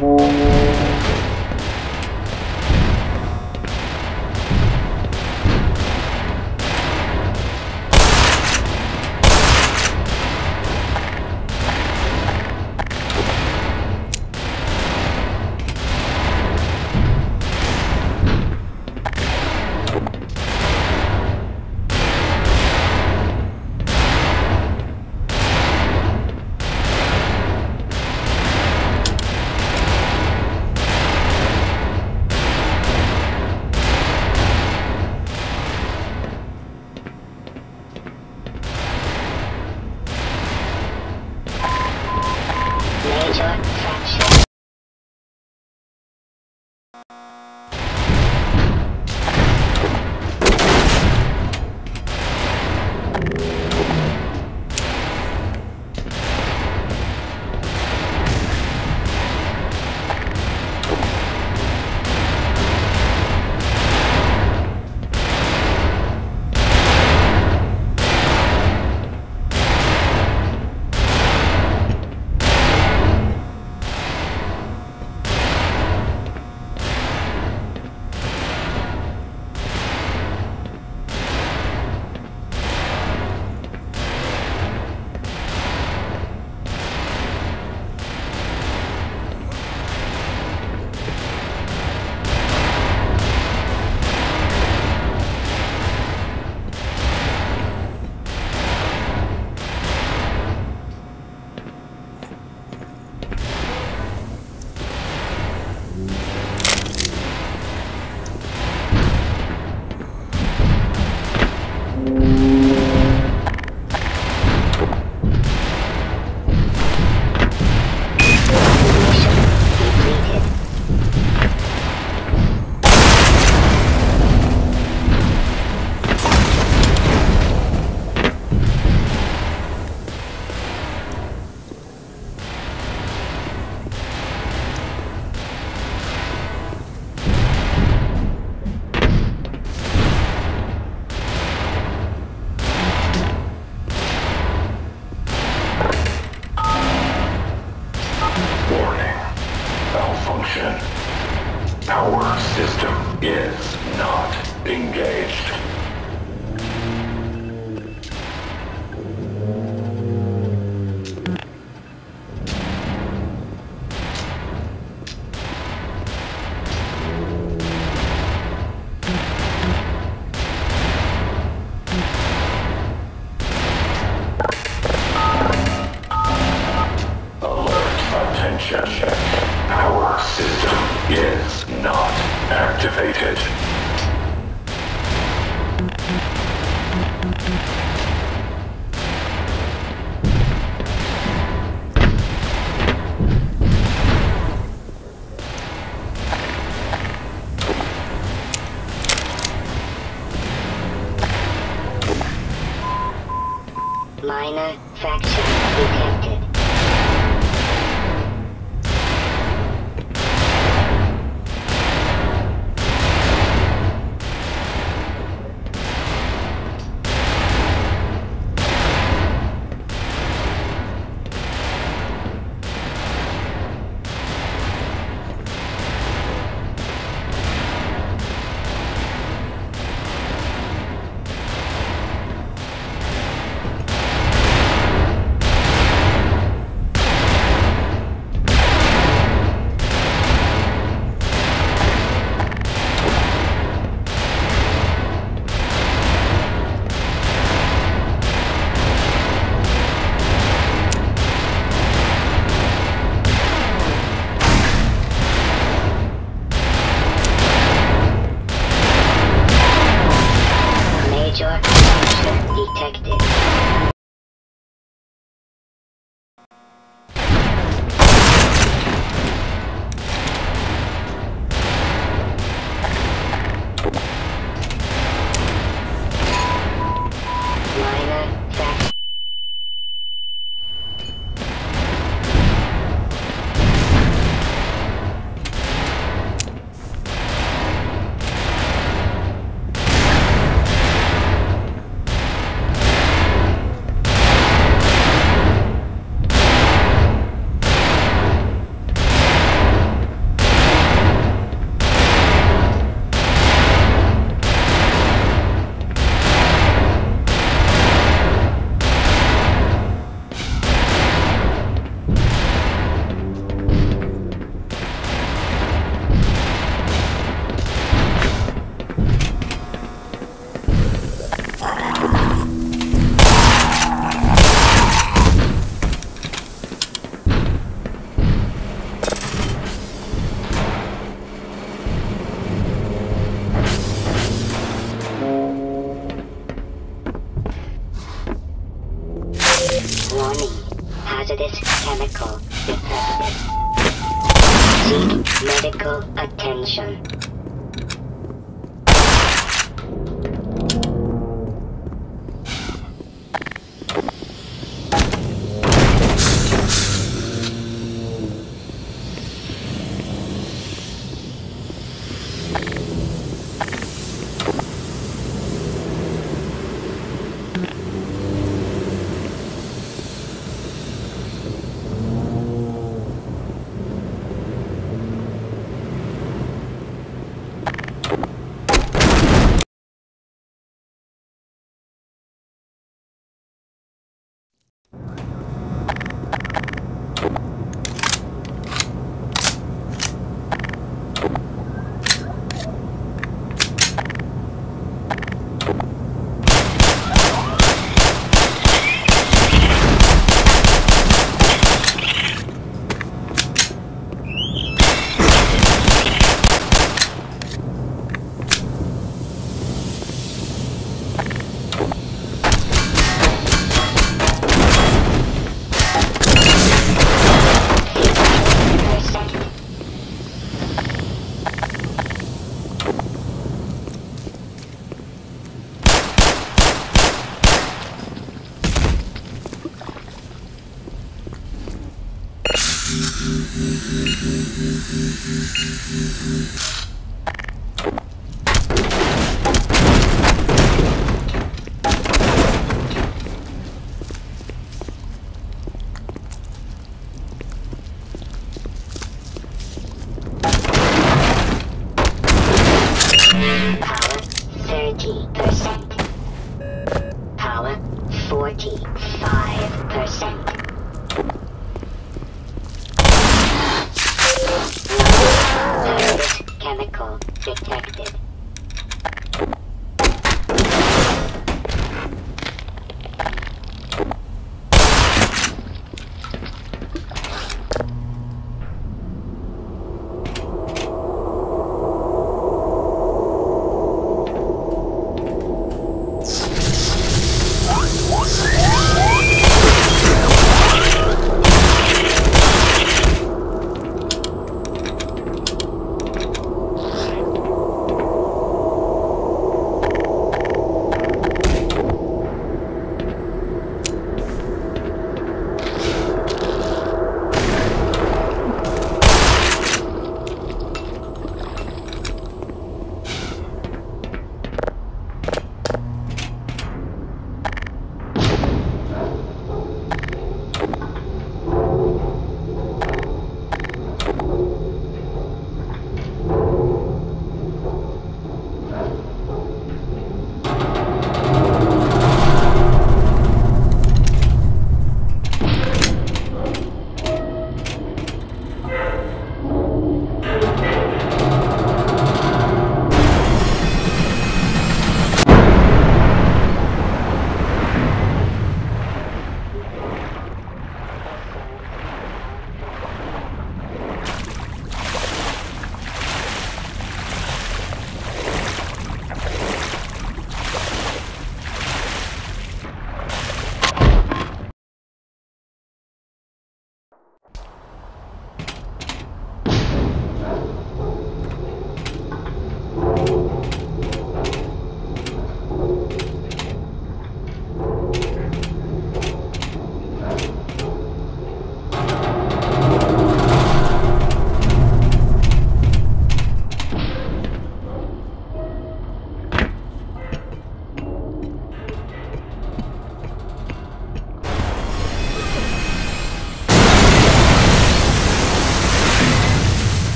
Música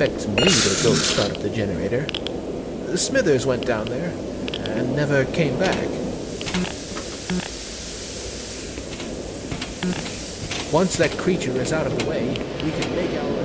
expects me to go start up the generator. Smithers went down there and never came back. Once that creature is out of the way, we can make our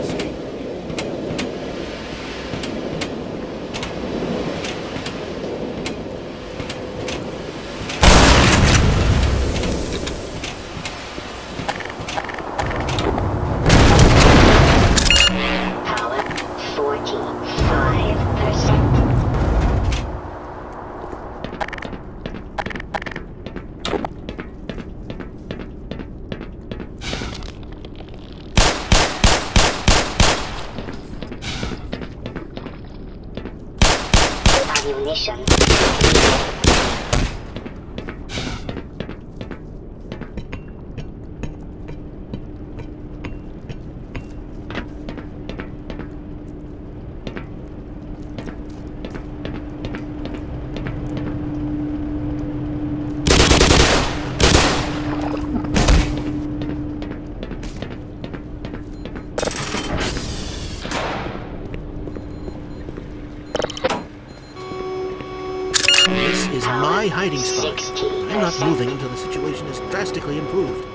This is my hiding spot. I'm not moving until the situation is drastically improved.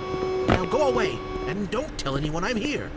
Now go away, and don't tell anyone I'm here.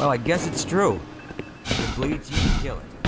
Well, I guess it's true. If it bleeds, you kill it.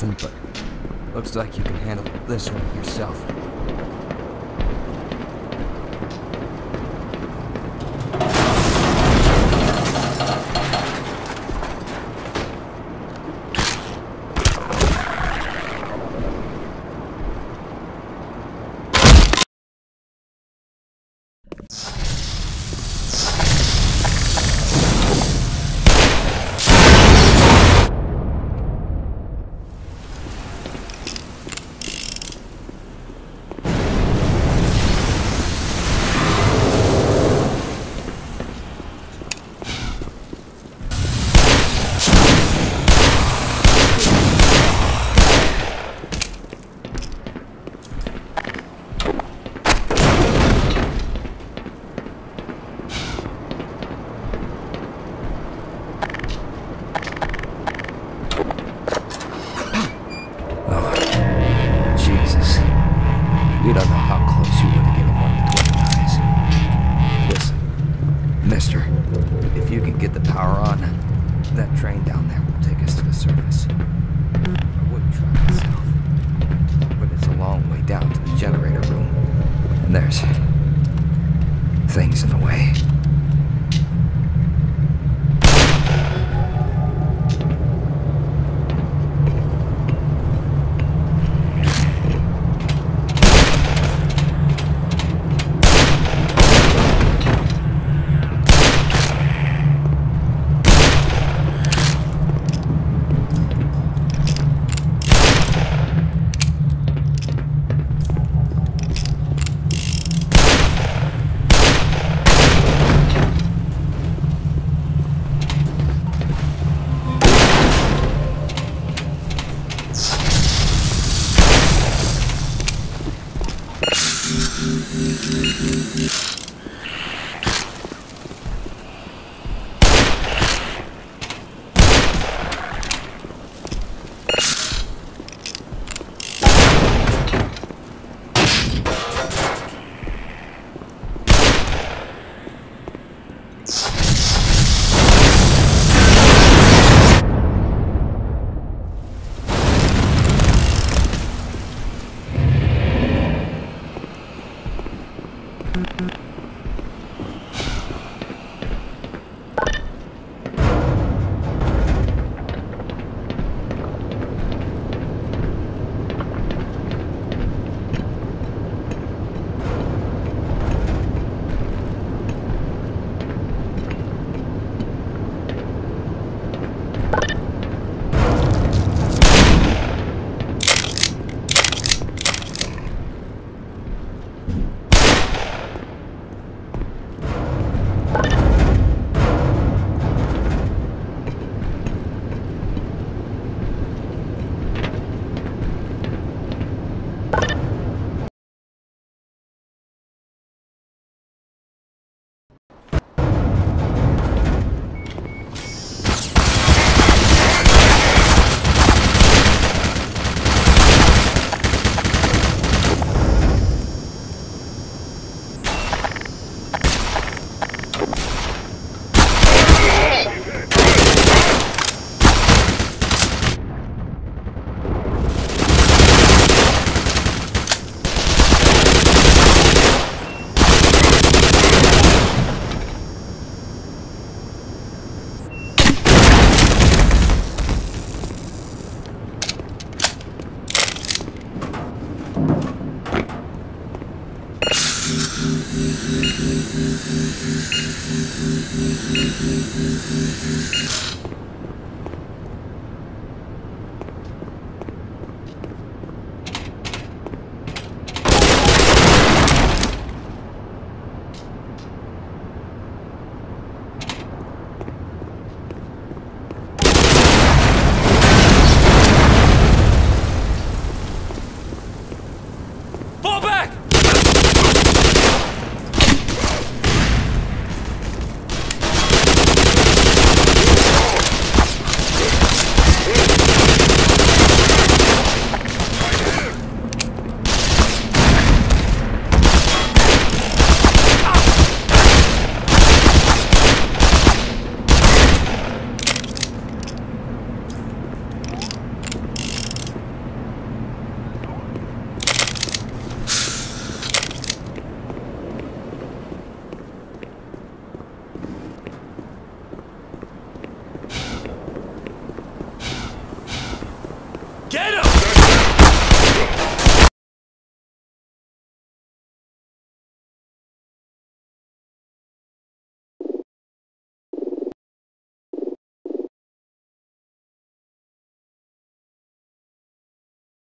something, but looks like you can handle this one yourself. There's... things in the way.